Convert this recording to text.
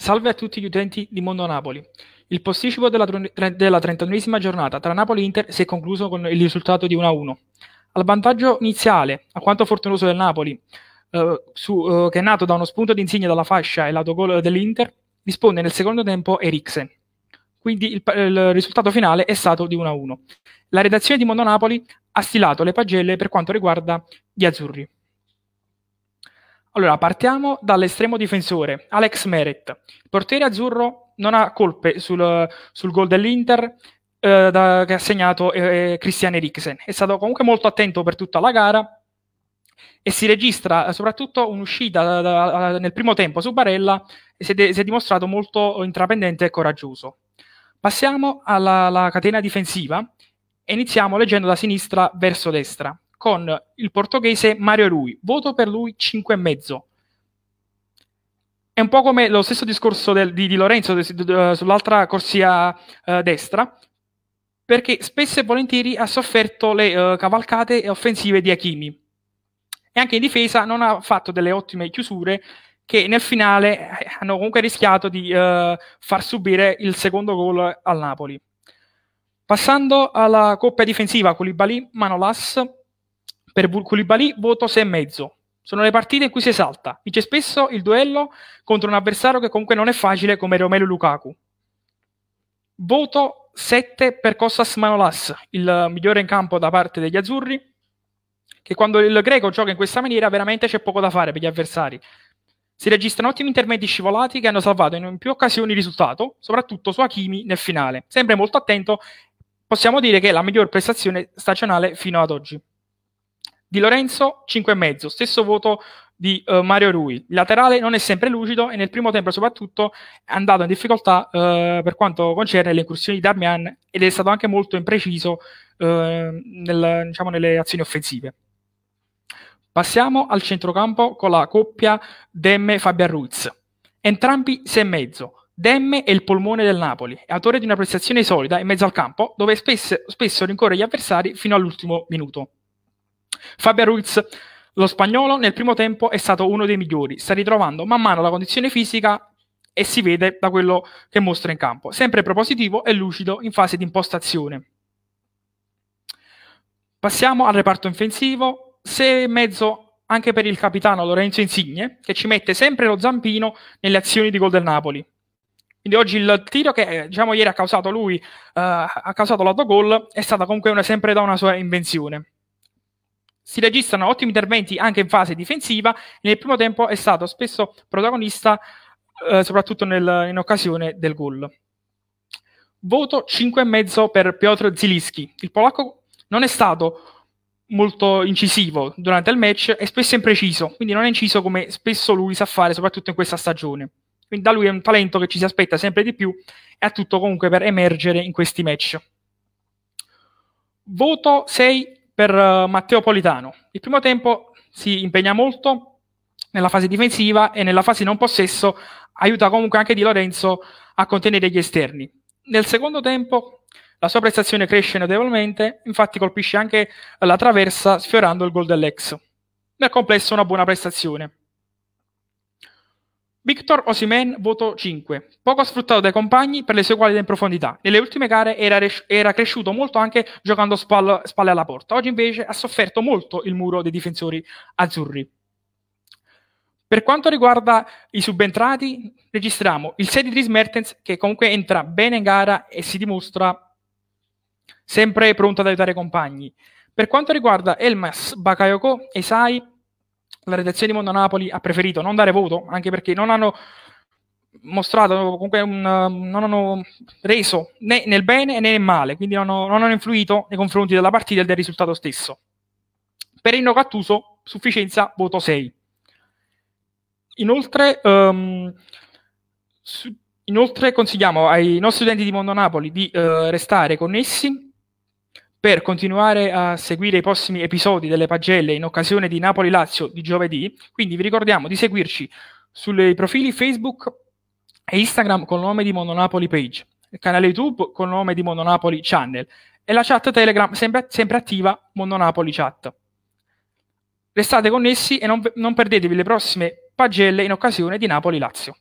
Salve a tutti gli utenti di Mondo Napoli. Il posticipo della, della 31esima giornata tra Napoli e Inter si è concluso con il risultato di 1-1. Al vantaggio iniziale, a quanto fortunoso del Napoli, eh, su, eh, che è nato da uno spunto di insigne dalla fascia e l'autogol dell'Inter, risponde nel secondo tempo Eriksen. Quindi il, il risultato finale è stato di 1-1. La redazione di Mondo Napoli ha stilato le pagelle per quanto riguarda gli azzurri. Allora, partiamo dall'estremo difensore, Alex Meret. Il portiere azzurro non ha colpe sul, sul gol dell'Inter eh, da, che ha segnato eh, Christian Eriksen. È stato comunque molto attento per tutta la gara e si registra soprattutto un'uscita da, da, nel primo tempo su Barella e si è, si è, dimostrato molto intraprendente e coraggioso. Passiamo alla, alla catena difensiva e iniziamo leggendo da sinistra verso destra con il portoghese Mario Rui. Voto per lui 5,5. È un po' come lo stesso discorso del, di, di, Lorenzo de, de, sull'altra corsia uh, destra, perché spesso e volentieri ha sofferto le uh, cavalcate offensive di Hakimi. E anche in difesa non ha fatto delle ottime chiusure che nel finale eh, hanno comunque rischiato di uh, far subire il secondo gol al Napoli. Passando alla coppia difensiva Koulibaly-Manolas, per Koulibaly voto 6,5. Sono le partite in cui si esalta. Vince spesso il duello contro un avversario che comunque non è facile come Romelu Lukaku. Voto 7 per Kostas Manolas, il migliore in campo da parte degli azzurri, che quando il greco gioca in questa maniera veramente c'è poco da fare per gli avversari. Si registrano ottimi interventi scivolati che hanno salvato in più occasioni il risultato, soprattutto su Hakimi nel finale. Sempre molto attento, possiamo dire che è la miglior prestazione stagionale fino ad oggi. Di Lorenzo 5,5, stesso voto di uh, Mario Rui. Il laterale non è sempre lucido e nel primo tempo soprattutto è andato in difficoltà uh, per quanto concerne le incursioni di Darmian ed è stato anche molto impreciso uh, nel, diciamo, nelle azioni offensive. Passiamo al centrocampo con la coppia Demme-Fabian Ruiz. Entrambi 6,5. Demme è il polmone del Napoli, è autore di una prestazione solida in mezzo al campo dove spesso, spesso rincorre gli avversari fino all'ultimo minuto. Fabio Ruiz, lo spagnolo, nel primo tempo è stato uno dei migliori, sta ritrovando man mano la condizione fisica e si vede da quello che mostra in campo, sempre propositivo e lucido in fase di impostazione. Passiamo al reparto offensivo, se mezzo anche per il capitano Lorenzo Insigne, che ci mette sempre lo zampino nelle azioni di gol del Napoli. Quindi oggi il tiro che diciamo ieri ha causato lui, uh, ha causato l'autogol, è stata comunque una, sempre da una sua invenzione si registrano ottimi interventi anche in fase difensiva. Nel primo tempo è stato spesso protagonista, eh, soprattutto nel, in occasione del gol. Voto 5,5 per Piotr Ziliski. Il polacco non è stato molto incisivo durante il match e spesso impreciso, quindi non è inciso come spesso lui sa fare, soprattutto in questa stagione. Quindi da lui è un talento che ci si aspetta sempre di più e ha tutto comunque per emergere in questi match. Voto 6 per uh, Matteo Politano. Il primo tempo si impegna molto nella fase difensiva e nella fase non possesso aiuta comunque anche Di Lorenzo a contenere gli esterni. Nel secondo tempo la sua prestazione cresce notevolmente, infatti colpisce anche la traversa sfiorando il gol dell'ex. Nel complesso una buona prestazione. Victor Osimen, voto 5. Poco sfruttato dai compagni per le sue qualità in profondità. Nelle ultime gare era, res- era cresciuto molto anche giocando spall- spalle alla porta. Oggi invece ha sofferto molto il muro dei difensori azzurri. Per quanto riguarda i subentrati, registriamo il 6 di Dries Mertens che comunque entra bene in gara e si dimostra sempre pronto ad aiutare i compagni. Per quanto riguarda Elmas, Bakayoko e Sai, la redazione di Mondo Napoli ha preferito non dare voto, anche perché non hanno mostrato, comunque un, non hanno reso né nel bene né nel male, quindi non, non hanno influito nei confronti della partita e del risultato stesso. Per Inno Cattuso, sufficienza, voto 6. Inoltre, um, su, inoltre consigliamo ai nostri studenti di Mondo Napoli di uh, restare connessi per continuare a seguire i prossimi episodi delle pagelle in occasione di Napoli-Lazio di giovedì. Quindi vi ricordiamo di seguirci sui profili Facebook e Instagram con il nome di Mononapoli Page, il canale YouTube con il nome di Mononapoli Channel e la chat Telegram sempre, sempre attiva Mononapoli Chat. Restate connessi e non, non perdetevi le prossime pagelle in occasione di Napoli-Lazio.